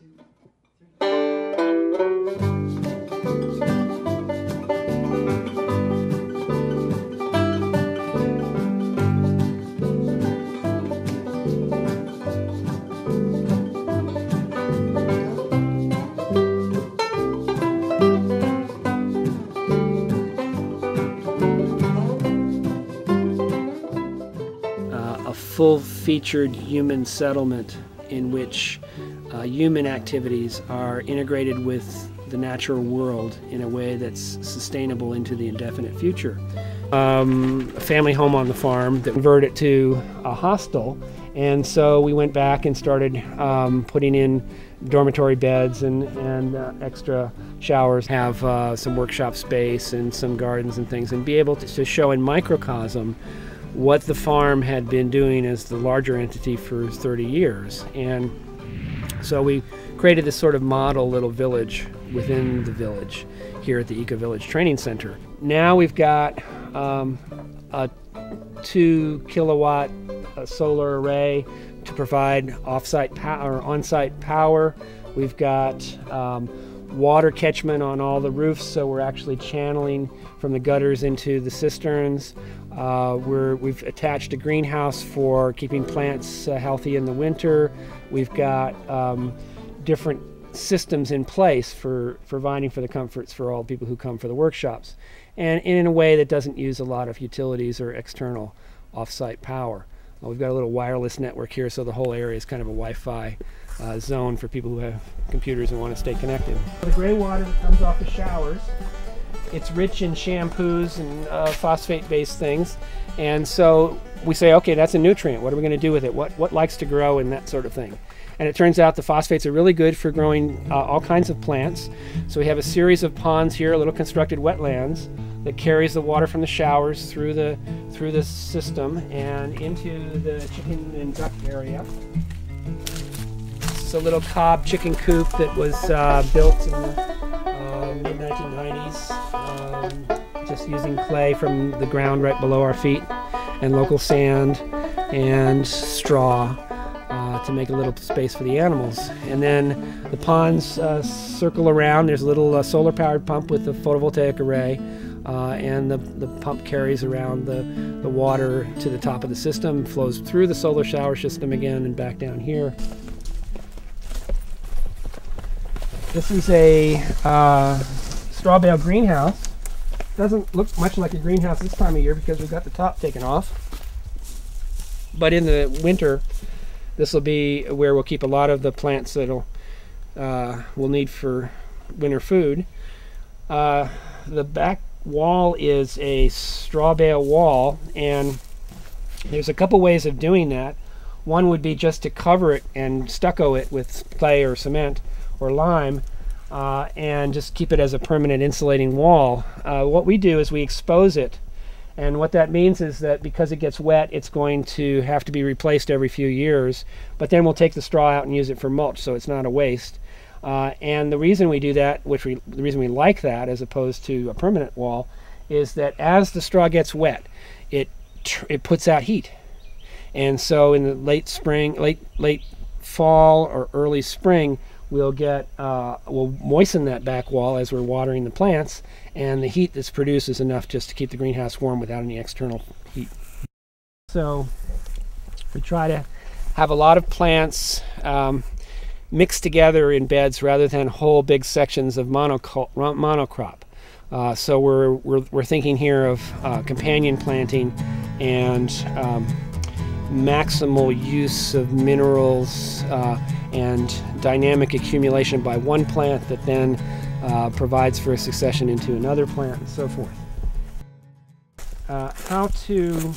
uh, a full featured human settlement in which uh, human activities are integrated with the natural world in a way that's sustainable into the indefinite future. Um, a family home on the farm that converted to a hostel, and so we went back and started um, putting in dormitory beds and, and uh, extra showers, have uh, some workshop space and some gardens and things, and be able to, to show in microcosm what the farm had been doing as the larger entity for 30 years. And so we created this sort of model little village within the village here at the Eco Village Training Center. Now we've got um, a two kilowatt uh, solar array to provide off-site power, on-site power. We've got um, water catchment on all the roofs, so we're actually channeling from the gutters into the cisterns. Uh, we're, we've attached a greenhouse for keeping plants uh, healthy in the winter. We've got um, different systems in place for providing for the comforts for all people who come for the workshops, and in a way that doesn't use a lot of utilities or external off-site power. Uh, we've got a little wireless network here, so the whole area is kind of a Wi-Fi uh, zone for people who have computers and want to stay connected. The gray water that comes off the showers, it's rich in shampoos and uh, phosphate-based things, and so we say, okay, that's a nutrient. What are we going to do with it? What what likes to grow and that sort of thing. And it turns out the phosphates are really good for growing uh, all kinds of plants. So we have a series of ponds here, little constructed wetlands that carries the water from the showers through the through the system and into the chicken and duck area. It's a little cob chicken coop that was uh, built in the uh, mid 1990s, um, just using clay from the ground right below our feet, and local sand and straw uh, to make a little space for the animals. And then the ponds uh, circle around. There's a little uh, solar powered pump with a photovoltaic array. Uh, and the, the pump carries around the, the water to the top of the system, flows through the solar shower system again and back down here. This is a uh, straw bale greenhouse. Doesn't look much like a greenhouse this time of year because we've got the top taken off. But in the winter, this will be where we'll keep a lot of the plants that'll uh, we'll need for winter food. Uh, the back wall is a straw bale wall, and there's a couple ways of doing that. One would be just to cover it and stucco it with clay or cement or lime, uh, and just keep it as a permanent insulating wall. Uh, what we do is we expose it and what that means is that because it gets wet, it's going to have to be replaced every few years. But then we'll take the straw out and use it for mulch, so it's not a waste. Uh, and the reason we do that, which we, the reason we like that as opposed to a permanent wall, is that as the straw gets wet, it it puts out heat. And so in the late spring, late late fall or early spring, we'll get uh, we'll moisten that back wall as we're watering the plants, and the heat that's produced is enough just to keep the greenhouse warm without any external heat. So we try to have a lot of plants um, mixed together in beds rather than whole big sections of monocrop. Uh, so we're, we're, we're thinking here of uh, companion planting and um, maximal use of minerals uh, and dynamic accumulation by one plant that then uh, provides for a succession into another plant and so forth. Uh, how to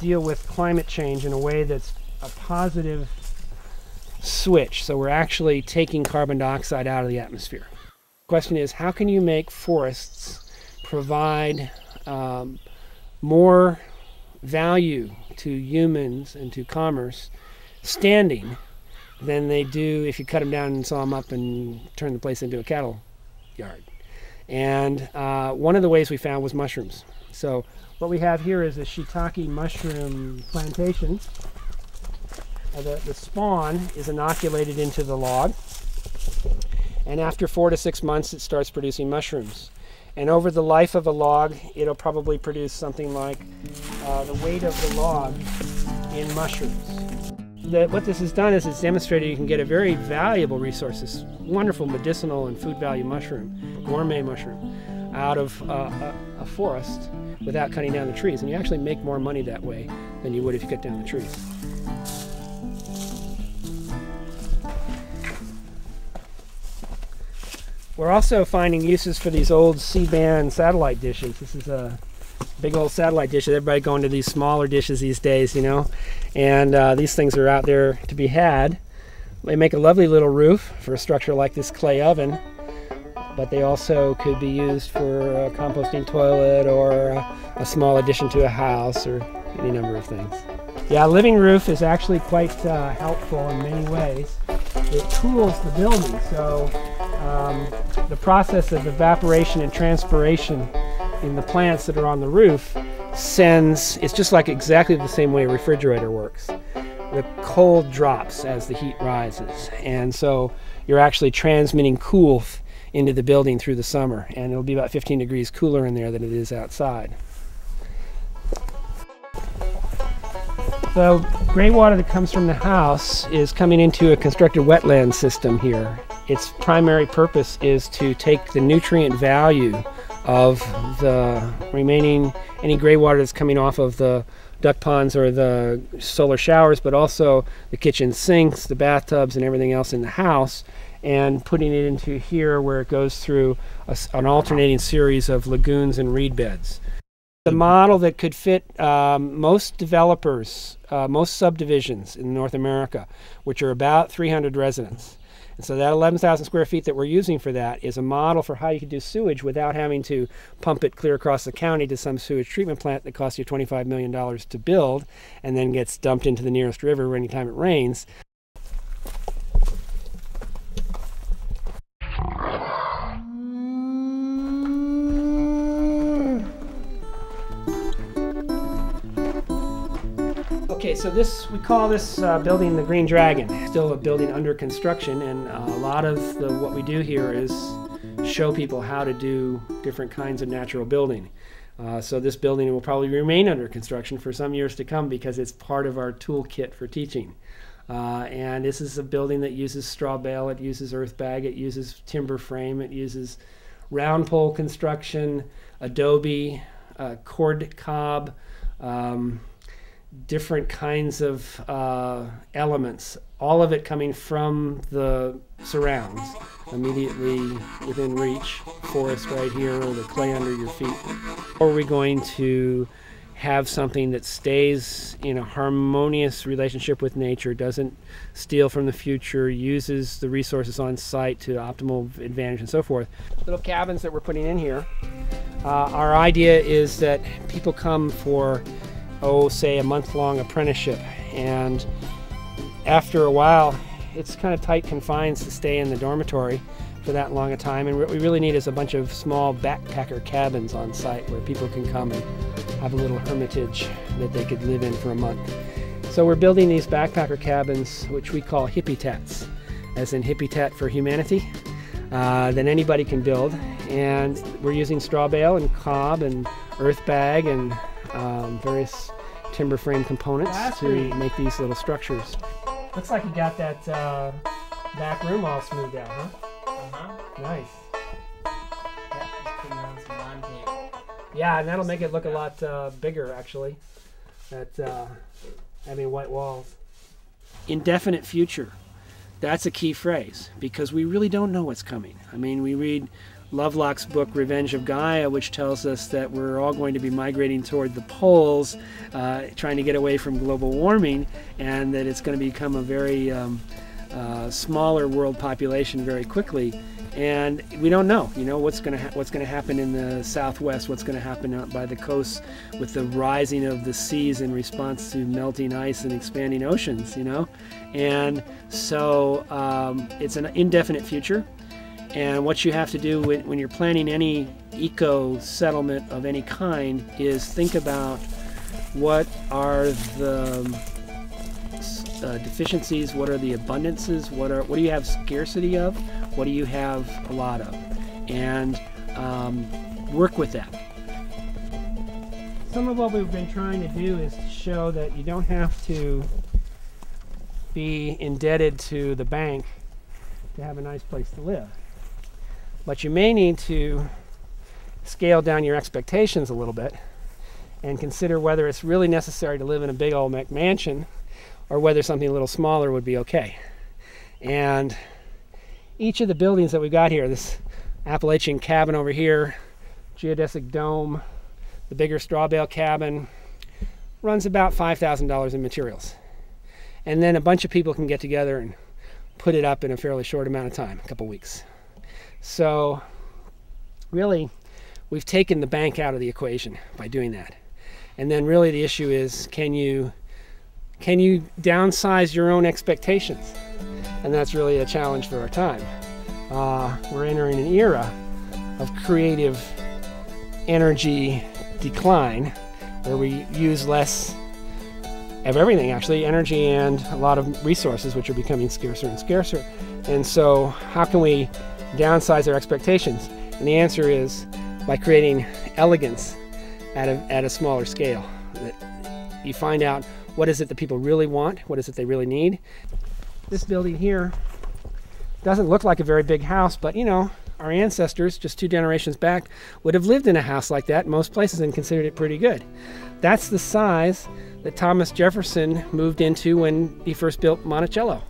deal with climate change in a way that's a positive switch. So we're actually taking carbon dioxide out of the atmosphere. Question is, how can you make forests provide um, more value to humans and to commerce standing than they do if you cut them down and saw them up and turn the place into a cattle yard. And uh, one of the ways we found was mushrooms. So what we have here is a shiitake mushroom plantation. uh, the, the spawn is inoculated into the log. And after four to six months, it starts producing mushrooms. And over the life of a log, it'll probably produce something like uh, the weight of the log in mushrooms. What this has done is it's demonstrated you can get a very valuable resource, this wonderful medicinal and food value mushroom, gourmet mushroom, out of uh, a, a forest without cutting down the trees. And you actually make more money that way than you would if you cut down the trees. We're also finding uses for these old C-band satellite dishes. This is a big old satellite dish. Everybody going to these smaller dishes these days, you know. And uh, these things are out there to be had. They make a lovely little roof for a structure like this clay oven, but they also could be used for a composting toilet or a, a small addition to a house or any number of things. Yeah, living roof is actually quite uh, helpful in many ways. It cools the building, so um, the process of evaporation and transpiration in the plants that are on the roof sends, it's just like exactly the same way a refrigerator works. The cold drops as the heat rises, and so you're actually transmitting cool into the building through the summer, and it'll be about 15 degrees cooler in there than it is outside. The gray water that comes from the house is coming into a constructed wetland system here. Its primary purpose is to take the nutrient value of the remaining any gray water that's coming off of the duck ponds or the solar showers, but also the kitchen sinks, the bathtubs, and everything else in the house, and putting it into here where it goes through a, an alternating series of lagoons and reed beds. The model that could fit um, most developers, uh, most subdivisions in North America, which are about 300 residents. And so that 11,000 square feet that we're using for that is a model for how you can do sewage without having to pump it clear across the county to some sewage treatment plant that costs you $25 million to build and then gets dumped into the nearest river anytime it rains. Okay, so this we call this uh, building the Green Dragon. Still a building under construction, and uh, a lot of the, what we do here is show people how to do different kinds of natural building. Uh, so this building will probably remain under construction for some years to come because it's part of our toolkit for teaching. Uh, and this is a building that uses straw bale, it uses earth bag, it uses timber frame, it uses round pole construction, adobe, uh, cord cob. Um, different kinds of uh, elements, all of it coming from the surrounds, immediately within reach, forest right here, or the clay under your feet. Or are we going to have something that stays in a harmonious relationship with nature, doesn't steal from the future, uses the resources on site to optimal advantage and so forth. Little cabins that we're putting in here. Uh, our idea is that people come for oh, say a month long apprenticeship. And after a while, it's kind of tight confines to stay in the dormitory for that long a time. And what we really need is a bunch of small backpacker cabins on site where people can come and have a little hermitage that they could live in for a month. So we're building these backpacker cabins, which we call hippie tats, as in hippie tat for humanity. Uh, that anybody can build, and we're using straw bale and cob and earth bag and um, various timber frame components to make these little structures. Looks like you got that uh, back room all smoothed out, huh? Uh-huh. Nice. Yeah, just putting on some lawn tape. Yeah, and that'll make it look a lot uh, bigger, actually. That uh, having white walls. Indefinite future. That's a key phrase because we really don't know what's coming. I mean, we read Lovelock's book Revenge of Gaia, which tells us that we're all going to be migrating toward the poles, uh, trying to get away from global warming, and that it's going to become a very um, uh, smaller world population very quickly. And we don't know, you know, what's going to ha- what's going to happen in the southwest, what's going to happen out by the coast with the rising of the seas in response to melting ice and expanding oceans, you know, and so um, it's an indefinite future. And what you have to do when, when you're planning any eco settlement of any kind is think about what are the uh, deficiencies? What are the abundances? What are what do you have scarcity of? What do you have a lot of? And um, work with that. Some of what we've been trying to do is to show that you don't have to be indebted to the bank to have a nice place to live. But you may need to scale down your expectations a little bit and consider whether it's really necessary to live in a big old mansion or whether something a little smaller would be okay. And each of the buildings that we've got here, this Appalachian cabin over here, geodesic dome, the bigger straw bale cabin, runs about $5,000 in materials. And then a bunch of people can get together and put it up in a fairly short amount of time, a couple weeks. So, really, we've taken the bank out of the equation by doing that. And then really the issue is can you can you downsize your own expectations? And that's really a challenge for our time. Uh, we're entering an era of creative energy decline where we use less of everything actually energy and a lot of resources which are becoming scarcer and scarcer and so how can we downsize our expectations and the answer is by creating elegance at a, at a smaller scale. You find out what is it that people really want, what is it they really need. This building here doesn't look like a very big house, but you know, our ancestors, just two generations back, would have lived in a house like that most places and considered it pretty good. That's the size that Thomas Jefferson moved into when he first built Monticello.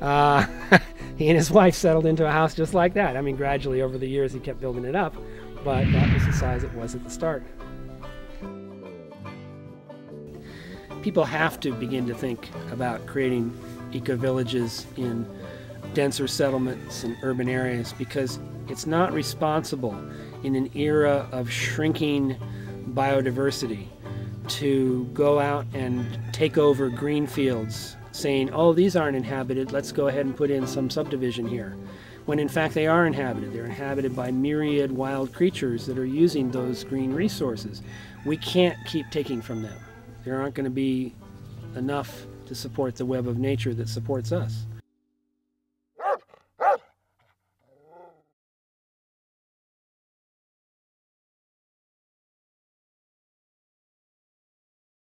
Uh, he and his wife settled into a house just like that. I mean, gradually over the years he kept building it up, but that was the size it was at the start. people have to begin to think about creating eco villages in denser settlements and urban areas because it's not responsible in an era of shrinking biodiversity to go out and take over green fields saying, oh, these aren't inhabited, let's go ahead and put in some subdivision here. When in fact they are inhabited. They're inhabited by myriad wild creatures that are using those green resources. We can't keep taking from them there aren't going to be enough to support the web of nature that supports us.